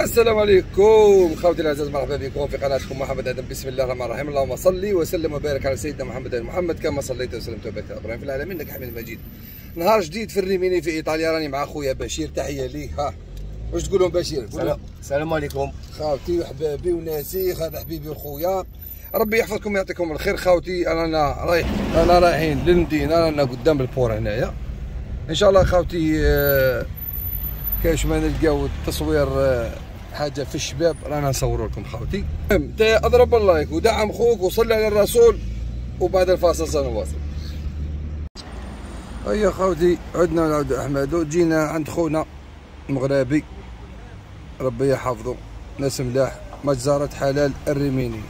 السلام عليكم. خوتي الاعزاء مرحبا بكم في قناتكم محمد آدم. بسم الله الرحمن الرحيم. اللهم صل وسلم وبارك على سيدنا محمد محمد كما صليت وسلمت وبارك على إبراهيم في العالمين. إنك حميد مجيد. نهار جديد في الريميني في إيطاليا. راني مع خويا بشير. تحية ليه. ها واش تقولون بشير؟ السلام عليكم. خاوتي وحبابي وناسي هذا حبيبي وخويا. ربي يحفظكم ويعطيكم الخير. خاوتي أنا رايح أنا رايحين للمدينة. رانا قدام ال port هنايا. إن شاء الله خاوتي آه، كاش ما نلقاو التصوير آه، حاجة في الشباب رانا نصور لكم خاوتي. أضرب اللايك ودعم خوك وصلي على الرسول وبعد الفاصل سنواصل. هيا خاوتي عدنا لعبد أحمد وجينا عند خونا مغربي. ربي يحفظه. ناس ملاح مجزرة حلال الريميني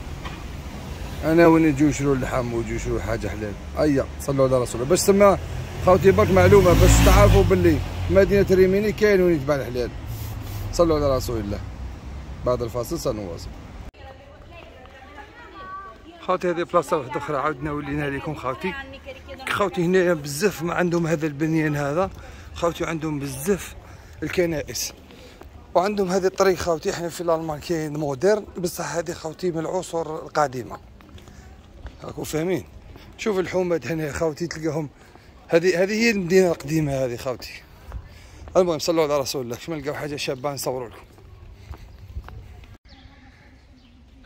أنا وين نجيو نشرو اللحم ونجيو نشرو حاجة حلال. هيا صلوا على رسول الله باش تما خاوتي برك معلومة باش تعرفوا باللي مدينة الريميني كاين وين يتباع الحلال صلوا على رسول الله. بعد الفاصل سنواصل. خاوتي هذه بلاصة واحدة أخرى. عاودنا ولينا لكم خاوتي خاوتي هنا بزاف ما عندهم هذا البنيان هذا. خاوتي عندهم بزاف الكنائس. وعندهم هذه الطريق خاوتي إحنا في الالمان كاين مودرن. بصح هذه خاوتي من العصور القديمة. راكم فاهمين؟ شوف الحومات هنا خاوتي تلقاهم. هذه هذه هي المدينة القديمة هذه خاوتي المهم صلوا على رسول الله. كيما نلقاو حاجة شابة؟ نصوروا لكم.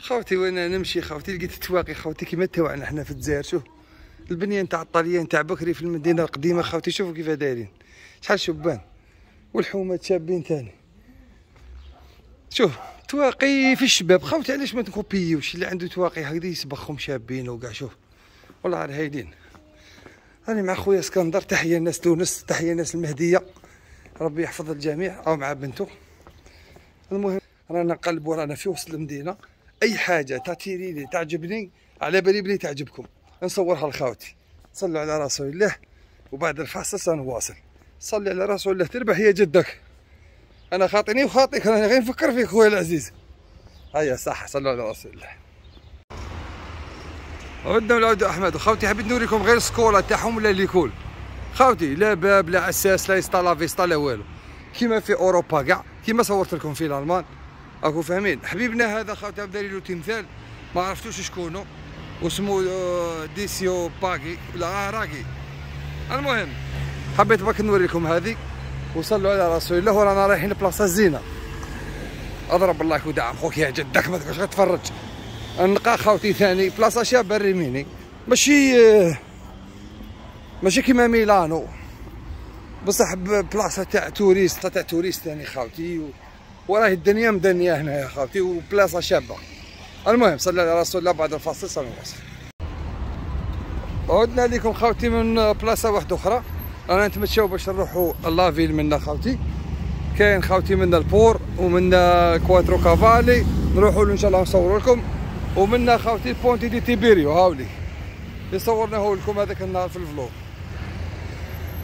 خاوتي وأنا نمشي خاوتي لقيت تواقي خاوتي كيما توعنا إحنا في الجزائر. شوف البنيان تاع الطليان تاع بكري في المدينة القديمة خاوتي شوفوا كيف دايرين. شحال شبان؟ والحومات شابين ثاني. شوف تواقي في الشباب. خاوتي علاش ما تكوبيوش؟ اللي عنده تواقي هكذا يسبخهم شابين وكاع شوف. والله راه هايلين. راني مع خويا اسكندر تحية الناس تونس تحية الناس المهدية. ربي يحفظ الجميع. أو مع بنته. المهم رانا نقلبوا رانا في وسط المدينة. أي حاجة تعطيني لي تعجبني على بالي بلي تعجبكم. نصورها لخاوتي. صلوا على رسول الله وبعد الفاصل سنواصل. صلي على رسول الله تربح هي جدك. أنا خاطيني وخاطيك راني غير نفكر فيك خويا العزيز. هيا صح صلوا على رسول الله. عدنا ولاد أحمد؟ وخاوتي حبيت نوريكم غير سكولا تاعهم ولا ليكول؟ خاوتي لا باب لا أساس لا يسطا فيسطا لا والو. كيما في أوروبا كاع كيما صورت لكم في الألمان راكم فاهمين حبيبنا هذا خاوتي داري له تمثال ما عرفتوش شكونو واسمو آه، ديسيو باكي ولا راكي المهم حبيت برك نوريكم هذه. وصلوا على رسول الله ورانا رايحين لبلاصه زينة. أضرب الله ودعم خوك يا جدك ما تقعدش تفرج نلقى خاوتي ثاني. بلاصة شابة الريميني. ماشي آه، ماشي كيما ميلانو. بصح بلاصة تاع توريست. تاع توريست ثاني خاوتي و... وراه الدنيا مدنية هنا يا خاوتي وبلاصة شابة. المهم صلى على رسول الله بعد الفاصل الله عدنا لكم خاوتي من بلاصة واحدة أخرى. رانا نتمشاو باش نروحوا la ville منا خاوتي كاين خاوتي من ال port ومن Quattro Cavalli. نروحوا إن شاء الله نصوروا لكم. ومنا خاوتي Ponte di Tiberio هاولي اللي صورناه لكم هذاك النهار في الفلوق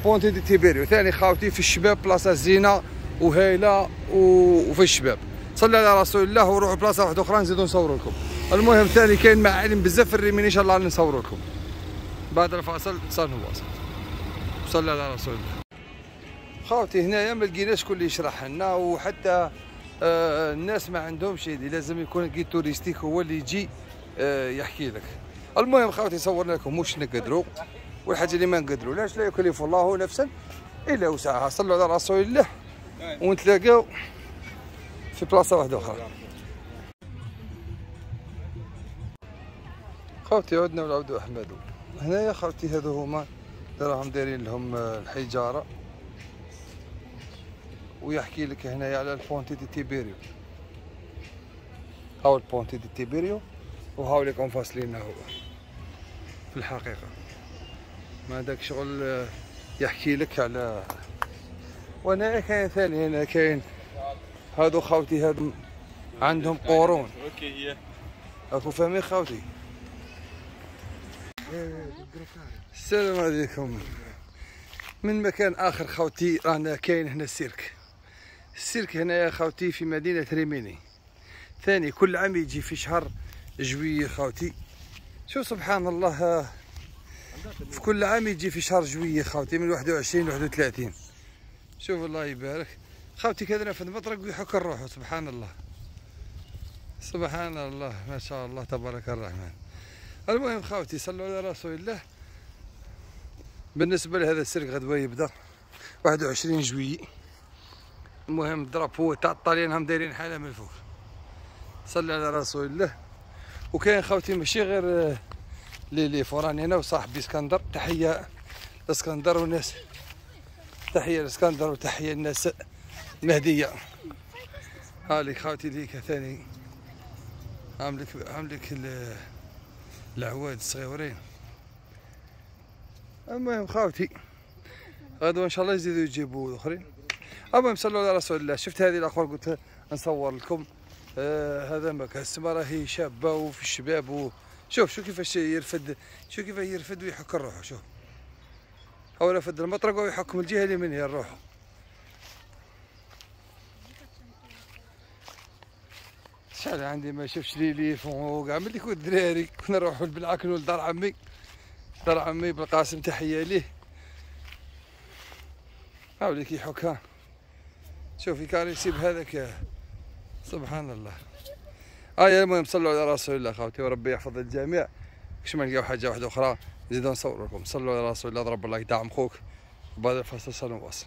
Ponte di Tiberio. ثاني خاوتي في الشباب بلاصة زينة. وهايله وفي الشباب. صلي على رسول الله وروحوا بلاصة واحدة أخرى نزيدوا نصوروا لكم. المهم ثاني كاين معالم بزاف في الريمين إن شاء الله نصوروا لكم. بعد الفاصل سنواصل صلى على رسول الله. خاوتي هنايا ما لقيناش شكون اللي يشرح لنا وحتى آه الناس ما عندهمش يدي لازم يكون كي توريستيك هو اللي يجي آه يحكي لك. المهم خاوتي صورنا لكم واش نقدروا والحاجة اللي ما نقدروا. لاش لا يكلف الله نفسا إلا وسعها. صلوا على رسول الله. ونتلاقاو في بلاصة واحدة أخرى. خاوتي عدنا ونعودوا احمدو هنايا خاوتي هذو هما راهم دايرين لهم الحجارة. ويحكي لك هنايا على البونتي دي تيبيريو. هاو البونتي دي تيبيريو وهاو كون فاصلين هو. في الحقيقة. ما داك شغل يحكي لك على وأنا كاين ثاني هنا كاين هادو خاوتي هادو عندهم قرون. راكو فاهمين خاوتي السلام عليكم. من مكان آخر خوتي رانا كاين هنا السيرك. السيرك هنا يا خوتي في مدينة ريميني. ثاني كل عام يجي في شهر جوية خوتي. شو سبحان الله. في كل عام يجي في شهر جوية خوتي من 21 ل 31 شوف الله يبارك. خاوتي كذا في المطرق ويحك الروح سبحان الله. سبحان الله ما شاء الله تبارك الرحمن. المهم خاوتي صلوا على رسول الله. بالنسبة لهذا السرق غدوة يبدأ. 21 جويي المهم الدرابو تاع الطاليان هم دايرين حالة من الفوق. صلى على رسول الله. وكاين خاوتي ماشي غير آه، لي لي فوراني أنا وصاحبي إسكندر. تحية لإسكندر والناس. تحية لإسكندر وتحية الناس مهدية. هاليك خاوتي ليك ثاني. عاملك عاملك ال- العواد الصغيرين. المهم خاوتي غدوة إن شاء الله يزيدوا يجيبوا الأخرين. المهم صلوا على رسول الله. شفت هذه الأخبار قلت نصور لكم. آه هذا مكان السما راهي شابة وفي الشباب و... شوف شوف كيفاش يرفد شوف كيفاش يرفد ويحك روحه شوف. هو رفد المطرق ويحكم الجهة اليمينيه روحه شحال عندي ما شفتش لي لي فوق كاع ملي كنت دراري كنا نروحوا بالعكنول لدار عمي. دار عمي بالقاسم تحية ليه. هاوليك يحكها. شوفي كان يسيب هذاك سبحان الله. آه المهم صلوا على رسول الله خاوتي وربي يحفظ الجميع. كش ما نلقاو حاجة واحدة أخرى نزيدو نصور لكم صلوا على رسول الله ضرب الله يدعم خوك. وبعد الفصل صلوا واصل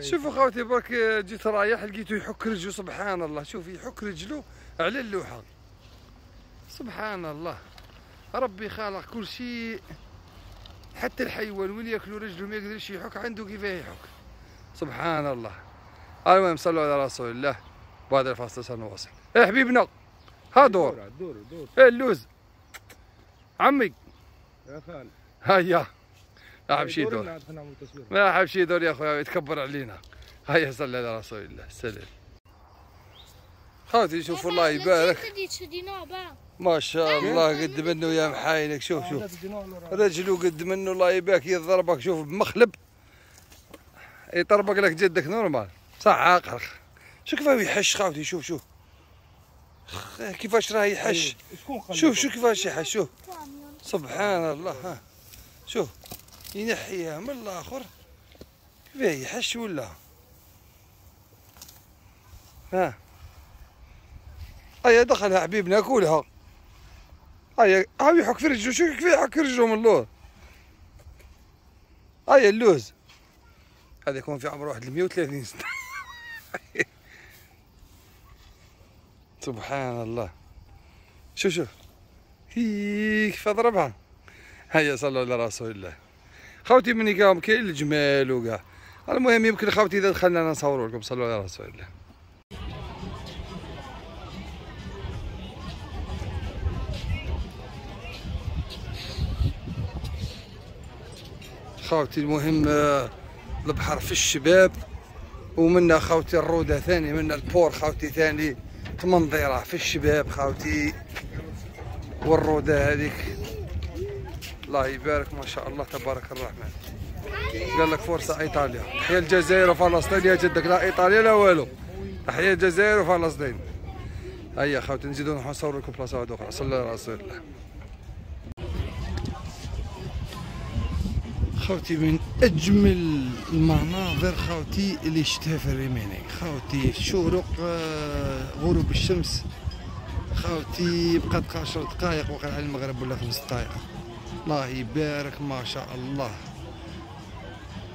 شوفوا خوتي برك جيت رايح لقيتو يحك رجلو سبحان الله. شوفي يحك رجلو على اللوحة. سبحان الله. ربي خالق كل شيء. حتى الحيوان وين ياكلوا رجله ما يقدرش يحك عنده كيفاه يحك. سبحان الله. المهم صلوا على رسول الله. بعد الفاصل سنواصل يا حبيبنا؟ ها دور. دور دور اللوز عمي. يا خال. هيا. لا حب شي دور. ما حب شي دور يا أخويا يتكبر علينا. هيا صلى على رسول الله سلام. خوتي شوف الله يبارك. ما شاء الله قد منه يا محاينك. شوف شوف. رجله قد منه الله يبارك يضربك. شوف بمخلب يطربق لك جدك نورمال. صح عاقل شو كيفاه يحش خاوتي شوف شوف. كيفاش راه يحش؟ خلى شوف شوف كيفاش يحش شوف. سبحان الله ها. شوف ينحيها من الآخر. كيفاه يحش ولا؟ ها. هيا دخلها حبيبنا كلها. هيا هاو يحك في رجله شوف كيف يحك رجله من اللور؟ هيا اللوز. هذا يكون في عمر واحد 130 سنة. سبحان الله. شوف شوف كيف ضربها هيا صلوا على رسول الله. خوتي مني قام كاين الجمال وكاع المهم يمكن خوتي إذا دخلنا نصوروا لكم. صلوا على رسول الله. خوتي المهم آه، البحر في الشباب ومنا خوتي الرودة ثاني منا البور خوتي ثاني. تمنظيرة في الشباب خوتي والرودة هذيك. الله يبارك ما شاء الله تبارك الرحمن. قال لك فرصة إيطاليا. تحية الجزائر وفلسطين. يا جدك لا إيطاليا لا والو. تحية الجزائر وفلسطين. هيا خوتي نزيدو نروحو نصور لكم بلاصة واحدة أخرى. صلى الله على رسول الله خوتي من أجمل المناظر خوتي اللي شفتها في الريميني خوتي شروق آه، غروب الشمس خوتي بقات دقا 10 دقائق وقع على المغرب ولا خمس دقائق الله يبارك ما شاء الله.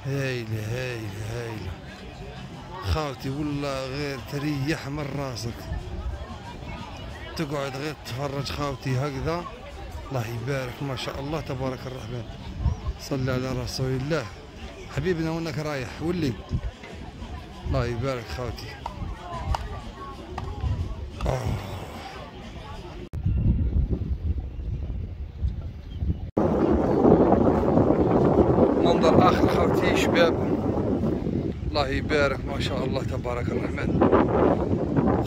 هايلة هايلة هايلة. خاوتي والله غير تريح من راسك. تقعد غير تتفرج خاوتي هكذا. الله يبارك ما شاء الله تبارك الرحمن. صلى على رسول الله. حبيبنا وينك رايح ولي. الله يبارك خاوتي. منظر آخر خوتي شباب الله يبارك ما شاء الله تبارك الرحمن.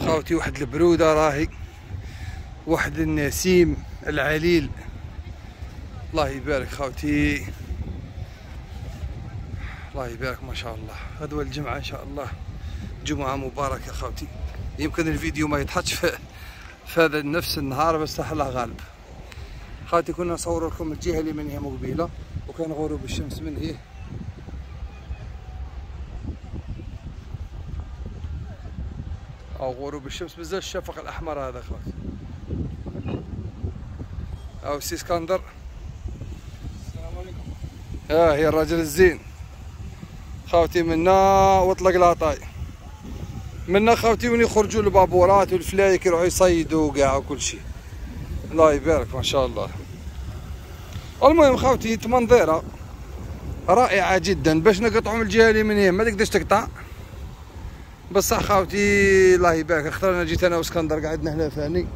خوتي واحد البرودة راهي واحد النسيم العليل. الله يبارك خوتي الله يبارك ما شاء الله. غدوة الجمعة إن شاء الله. جمعة مباركة خوتي يمكن الفيديو ما يتحطش في, هذا نفس النهار بس الله غالب. خوتي كنا نصور لكم الجهة اللي من هي مقبلة وكان غروب الشمس من هي. أو غروب الشمس بزاف الشفق الأحمر هذا خوتي أو سي إسكندر. السلام عليكم. آه هي الراجل الزين. خاوتي منا واطلق لاطاي منا خاوتي وين يخرجوا البابورات والفلايك يروحوا يصيدوا وكاع وكل شيء. الله يبارك ما شاء الله. المهم خاوتي منظره رائعة جدا. باش نقطعوا من الجهة اليمينية ما تقدرش تقطع. بصح خاوتي الله يبارك. اخترنا جيت أنا واسكندر قعدنا هنا ثاني.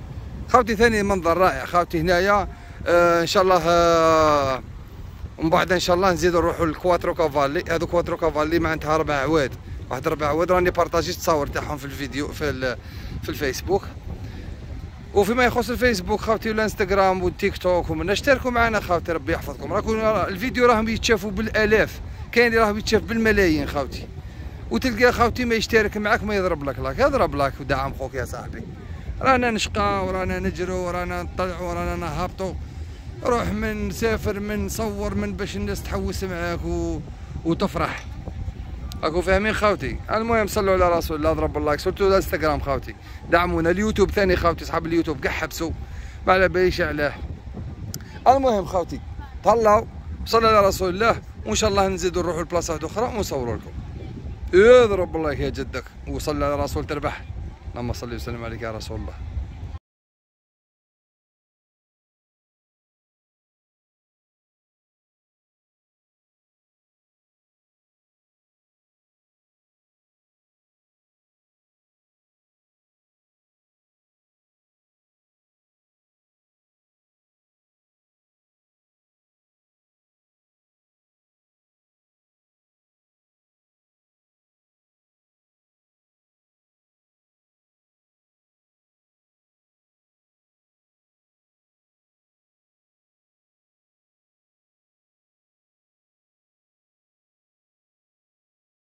خاوتي ثاني منظر رائع. خاوتي هنايا آه إن شاء الله آه بعد إن شاء الله نزيدو نروحوا لل Quattro Cavalli. هذو Quattro Cavalli معناتها أربع عواد. واحد أربع عواد راني بارطاجيت التصاور تاعهم في الفيديو في في الفيسبوك. وفيما يخص الفيسبوك خاوتي والانستغرام والتيك توك ومن اشتركوا معنا خاوتي ربي يحفظكم. راكم الفيديو راهم يتشافوا بالآلاف. كاين اللي راهم يتشاف بالملايين خاوتي. وتلقى خاوتي ما يشترك معك ما يضرب لك لايك. اضرب لايك ودعم خوك يا صاحبي. رانا نشقى ورانا نجرو ورانا نطلع ورانا نهبطوا روح من نسافر من نصور من باش الناس تحوس معاك و... وتفرح. اكو فاهمين خاوتي؟ المهم صلوا على رسول الله ضرب اللايك surtout الانستغرام خاوتي. دعمونا اليوتيوب ثاني خاوتي اصحاب اليوتيوب كاع حبسوا. ما على باليش علاه المهم خاوتي طلعوا صلوا على رسول الله وإن شاء الله نزيدوا نروحوا لبلاصات أخرى ونصوروا لكم. اضرب الله يا جدك وصلي على رسول تربح. اللهم صل وسلم عليك يا رسول الله.